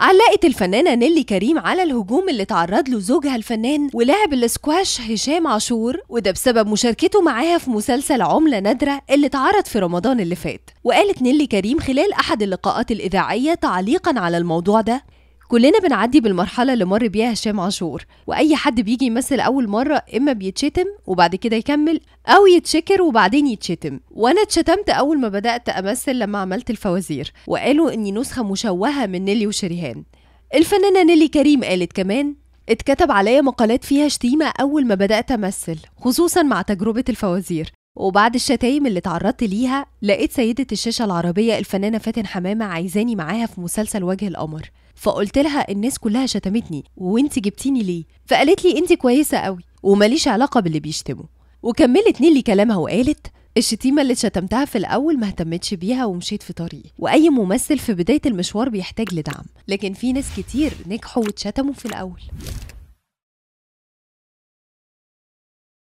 علقت الفنانة نيلي كريم على الهجوم اللي تعرض له زوجها الفنان ولاعب الاسكواش هشام عاشور وده بسبب مشاركته معاها في مسلسل عملة نادرة اللي اتعرض في رمضان اللي فات. وقالت نيلي كريم خلال أحد اللقاءات الإذاعية تعليقا على الموضوع ده كلنا بنعدي بالمرحلة اللي مر بيها هشام عاشور وأي حد بيجي يمثل أول مرة إما بيتشتم وبعد كده يكمل أو يتشكر وبعدين يتشتم. وأنا اتشتمت أول ما بدأت أمثل لما عملت الفوازير وقالوا إني نسخة مشوهة من نيلي وشريهان. الفنانة نيلي كريم قالت كمان اتكتب عليا مقالات فيها شتيمة أول ما بدأت أمثل خصوصا مع تجربة الفوازير. وبعد الشتايم اللي تعرضت ليها لقيت سيدة الشاشة العربية الفنانة فاتن حمامة عايزاني معاها في مسلسل وجه القمر. فقلت لها الناس كلها شتمتني وانت جبتيني ليه؟ فقالت لي انت كويسة قوي وماليش علاقة باللي بيشتموا. وكملت نيلي كلامها وقالت الشتيمة اللي شتمتها في الأول ما اهتمتش بيها ومشيت في طريقي وأي ممثل في بداية المشوار بيحتاج لدعم. لكن في ناس كتير نجحوا واتشتموا في الأول.